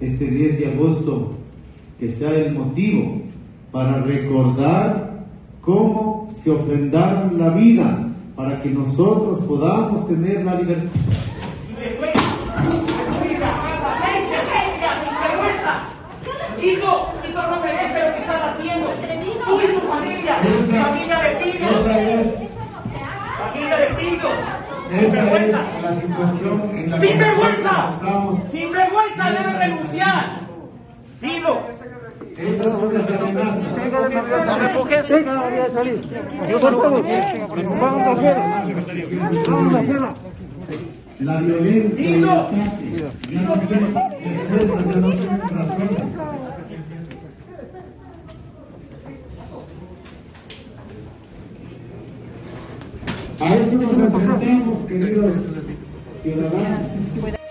este 10 de agosto que sea el motivo para recordar cómo se ofrendaron la vida para que nosotros podamos tener la libertad. Hijo, Hijo no merece lo que estás haciendo. Tú y tu familia, familia de pillos. Familia de pillos. Esa es la situación en la ¡Sin que vergüenza! estamos. ¡Sin vergüenza debe renunciar! Digo, Estas son las amenazas. no me empujes. La violencia. A eso nos enfrentamos, queridos ciudadanos.